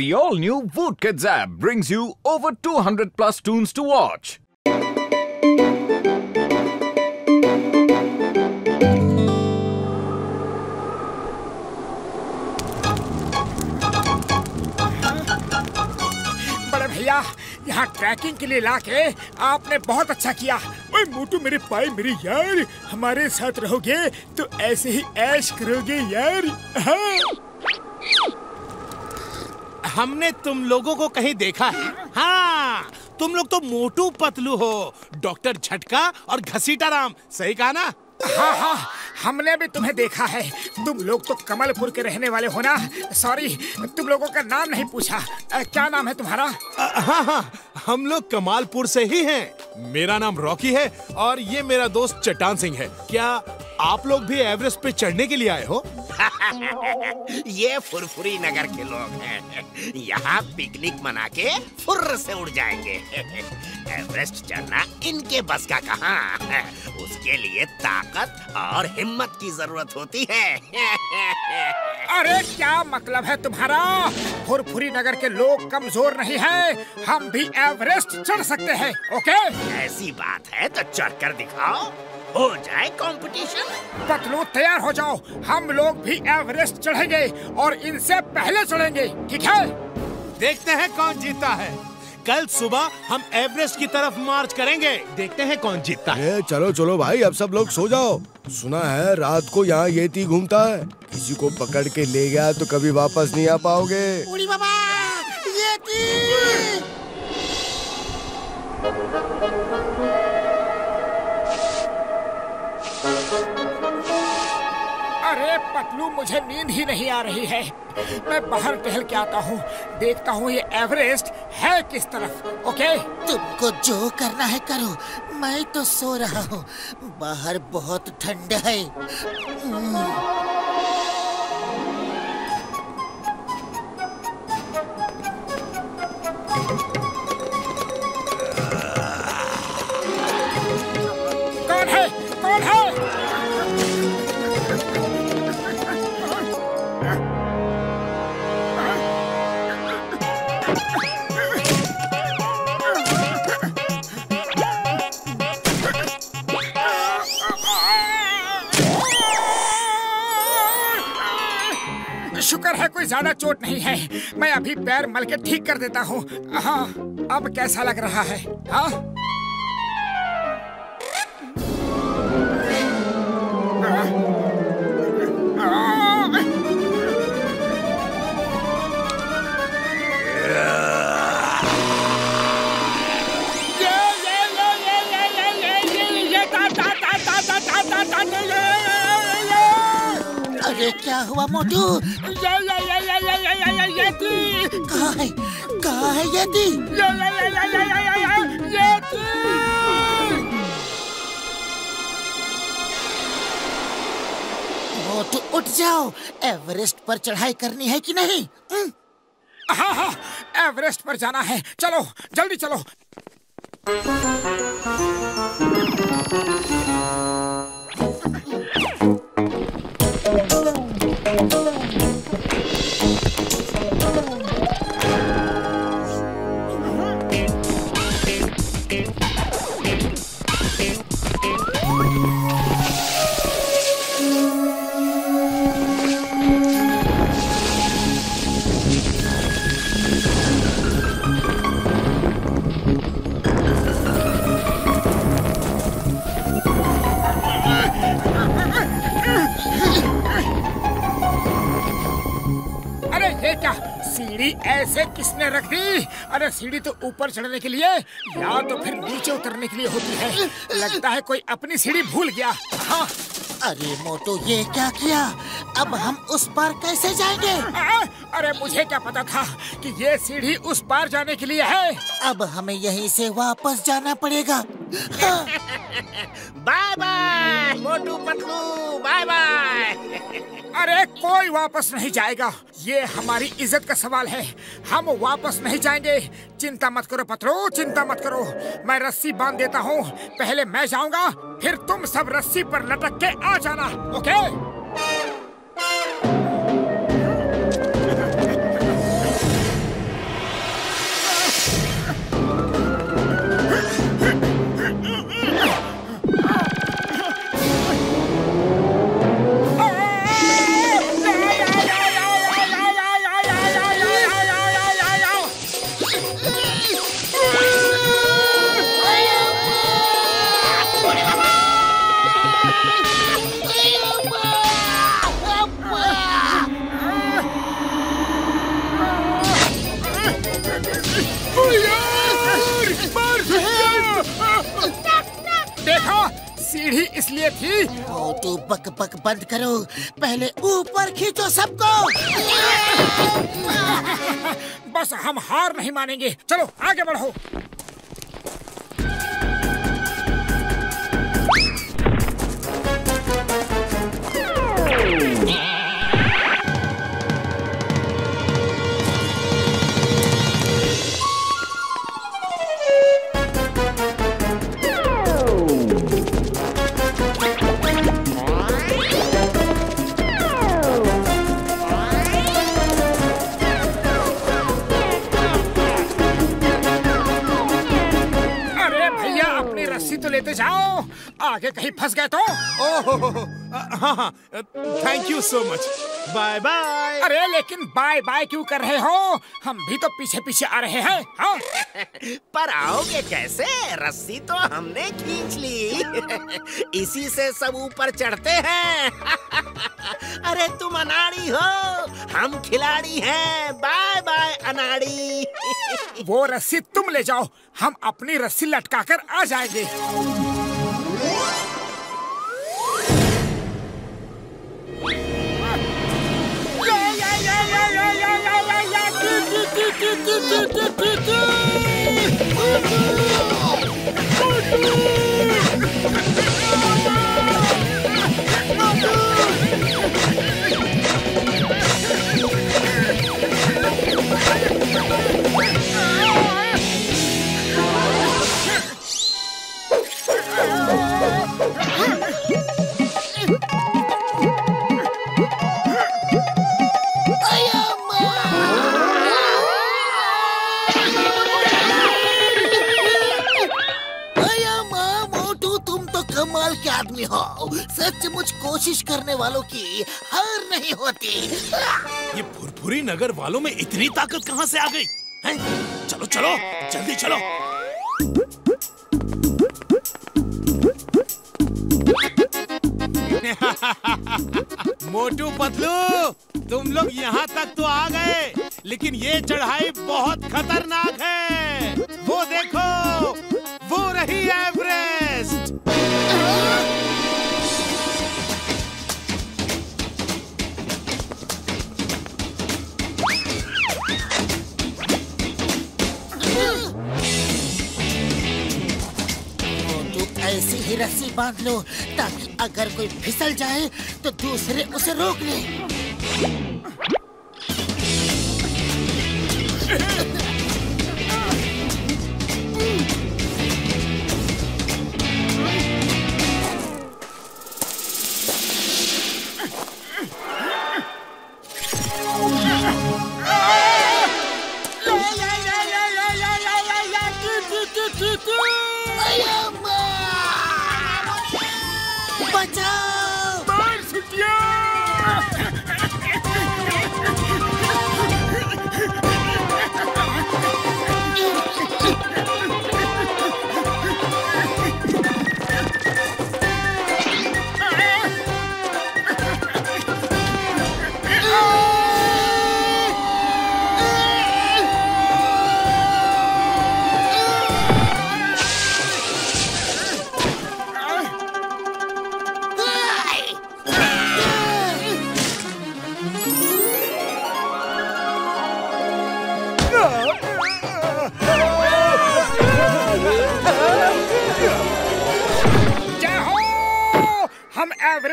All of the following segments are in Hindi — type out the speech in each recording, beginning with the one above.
The all new Voot Kids app brings you over 200 plus tunes to watch. भैया, यहाँ ट्रैकिंग के लिए लाके आपने बहुत अच्छा किया ओए, मोटू मेरे पाए, मेरे यार, हमारे साथ रहोगे तो ऐसे ही ऐश करोगे यार हाँ। हमने तुम लोगों को कहीं देखा है। हाँ तुम लोग तो मोटू पतलू हो डॉक्टर झटका और घसीटा राम। सही कहा ना? हाँ हाँ हमने भी तुम्हें देखा है। तुम लोग तो कमलपुर के रहने वाले हो ना? सॉरी तुम लोगों का नाम नहीं पूछा। अ, क्या नाम है तुम्हारा? अ, हाँ हाँ हम लोग कमालपुर से ही हैं। मेरा नाम रॉकी है और ये मेरा दोस्त चट्टान सिंह है। क्या आप लोग भी एवरेस्ट पे चढ़ने के लिए आए हो? ये फुरफुरी नगर के लोग हैं। यहाँ पिकनिक मना के फुर्र से उड़ जाएँगे। एवरेस्ट चढ़ना इनके बस का कहा? उसके लिए ताकत और हिम्मत की ज़रूरत होती है। अरे क्या मतलब है तुम्हारा? फुरफुरी नगर के लोग कमज़ोर नहीं है। हम भी एवरेस्ट चढ़ सकते हैं ओके? ऐसी बात है तो चढ़ कर दिखाओ। हो जाए कंपटीशन पतलू तैयार हो जाओ। हम लोग भी एवरेस्ट चढ़ेंगे और इनसे पहले चढ़ेंगे। ठीक है? देखते हैं कौन जीता है। कल सुबह हम एवरेस्ट की तरफ़ मार्च करेंगे। देखते हैं कौन जीतता है। चलो चलो भाई अब सब लोग सो जाओ। सुना है रात को यहाँ येती घूमता है। किसी को पकड़ के ले गया तो कभी वापस नहीं आ पाओगे। बाबा अरे पतलू, मुझे नींद ही नहीं आ रही है। मैं बाहर टहल के आता हूँ, देखता हूँ ये एवरेस्ट है किस तरफ़, ओके? तुमको जो करना है करो, मैं तो सो रहा हूँ। बाहर बहुत ठंड है। चोट नहीं है। मैं अभी पैर मल के ठीक कर देता हूँ। हाँ अब कैसा लग रहा है? हाँ? अरे क्या हुआ मोटू? ये है मोटू उठ जाओ एवरेस्ट पर चढ़ाई करनी है कि नहीं हाँ हाँ एवरेस्ट पर जाना है चलो जल्दी चलो Thank you. क्या? सीढ़ी ऐसे किसने रख दी? अरे सीढ़ी तो ऊपर चढ़ने के लिए या तो फिर नीचे उतरने के लिए होती है। लगता है कोई अपनी सीढ़ी भूल गया। हाँ। अरे मोटो ये क्या किया? अब हम उस पार कैसे जाएँगे? आ, अरे मुझे क्या पता था कि ये सीढ़ी उस पार जाने के लिए है। अब हमें यहीं से वापस जाना पड़ेगा। हाँ, bye bye Motu Patlu bye bye. अरे, कोई वापस नहीं जाएगा। ये हमारी इज़्ज़त का सवाल है। हम वापस नहीं जाएँगे। चिंता मत करो पत्रो, चिंता मत करो। मैं रस्सी बाँध देता हूँ। पहले मैं जाऊँगा, फिर तुम सब रस्सी पर लटक के आ जाना, ओके? देखो सीढ़ी इसलिए थी। ओ तो बक बक बंद करो। पहले ऊपर खींचो सबको। बस हम हार नहीं मानेंगे। चलो आगे बढ़ो। लेते जाओ। आगे कहीं फंस गए तो? ओह हाँ हाँ thank you so much bye bye अरे लेकिन बाय बाय क्यों कर रहे हो? हम भी तो पीछे पीछे आ रहे हैं हाँ? पर आओगे कैसे? रस्सी तो हमने खींच ली। इसी से सब ऊपर चढ़ते हैं। अरे तुम अनाड़ी हो। हम खिलाड़ी हैं। बाय बाय अनाड़ी। वो रस्सी तुम ले जाओ। हम अपनी रस्सी लटकाकर आ जाएँगे। Pete, Pete, Pete, Pete! कमाल के आदमी हो। सचमुच कोशिश करने वालों की हार नहीं होती। ये फुरफुरी नगर वालों में इतनी ताकत कहाँ से आ गई? हैं? चलो चलो, जल्दी चलो। मोटू पतलू, तुम लोग यहाँ तक तो आ गए, लेकिन ये चढ़ाई बहुत खतरनाक है। वो देखो, वो रही एवरेस्ट। ऐसी ही रस्सी बाँध लो, ताकि अगर कोई फिसल जाए तो दूसरे उसे रोक ले।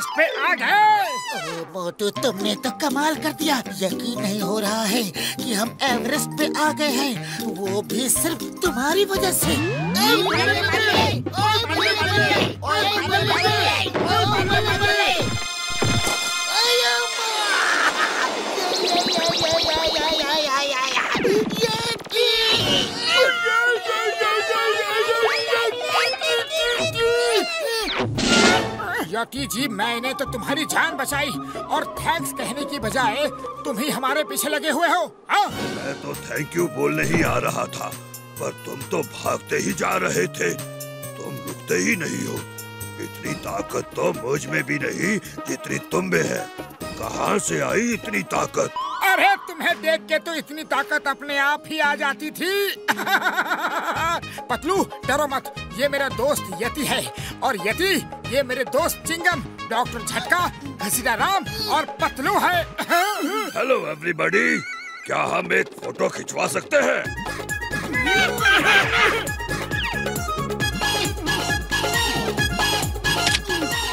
हम पे आ गए अरे मोटू तुमने तो कमाल कर दिया यकीन नहीं हो रहा है कि हम एवरेस्ट पे आ गए हैं वो भी सिर्फ़ तुम्हारी वजह से यकी जी मैंने तो तुम्हारी जान बचाई। और थैंक्स कहने की बजाय तुम ही हमारे पीछे लगे हुए हो। हाँ? मैं तो थैंक यू बोलने ही आ रहा था पर तुम तो भागते ही जा रहे थे। तुम रुकते ही नहीं हो। इतनी ताकत तो मुझमें भी नहीं जितनी तुम में है। कहाँ से आई इतनी ताकत? अरे तुम्हें देख के तो इतनी ताकत अपने आप ही आ जाती थी। पतलू डरो मत। ये मेरा दोस्त यति है और यति ये मेरे दोस्त चिंगम डॉक्टर झटका घसीटा राम और पतलू है हेलो एवरीबॉडी क्या हम एक फ़ोटो खिंचवा सकते हैं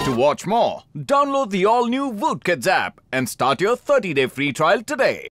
To watch more, download the all-new Woot Kids app and start your 30-day free trial today.